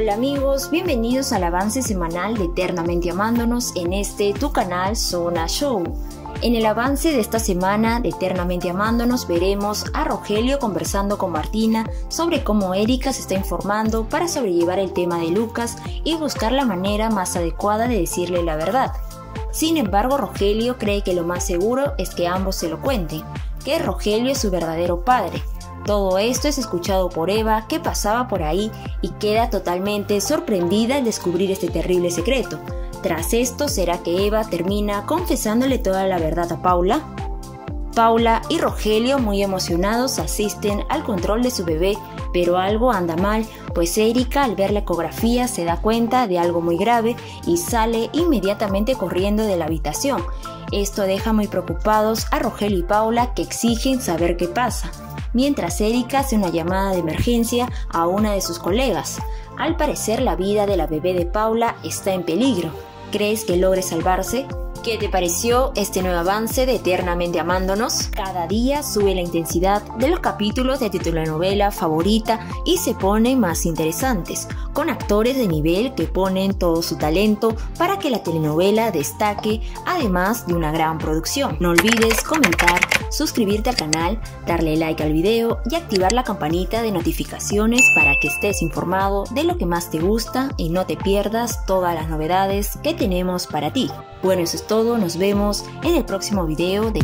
Hola amigos, bienvenidos al avance semanal de Eternamente Amándonos en este tu canal Zona Show. En el avance de esta semana de Eternamente Amándonos veremos a Rogelio conversando con Martina sobre cómo Erika se está informando para sobrellevar el tema de Lucas y buscar la manera más adecuada de decirle la verdad. Sin embargo, Rogelio cree que lo más seguro es que ambos se lo cuenten, que Rogelio es su verdadero padre. Todo esto es escuchado por Eva, que pasaba por ahí y queda totalmente sorprendida al descubrir este terrible secreto. Tras esto, ¿será que Eva termina confesándole toda la verdad a Paula? Paula y Rogelio, muy emocionados, asisten al control de su bebé, pero algo anda mal, pues Erika al ver la ecografía se da cuenta de algo muy grave y sale inmediatamente corriendo de la habitación. Esto deja muy preocupados a Rogelio y Paula que exigen saber qué pasa, mientras Erika hace una llamada de emergencia a una de sus colegas. Al parecer la vida de la bebé de Paula está en peligro. ¿Crees que logre salvarse? ¿Qué te pareció este nuevo avance de Eternamente Amándonos? Cada día sube la intensidad de los capítulos de tu telenovela favorita y se ponen más interesantes, con actores de nivel que ponen todo su talento para que la telenovela destaque, además de una gran producción. No olvides comentar, suscribirte al canal, darle like al video y activar la campanita de notificaciones para que estés informado de lo que más te gusta y no te pierdas todas las novedades que tenemos para ti. Bueno, eso es todo, nos vemos en el próximo video de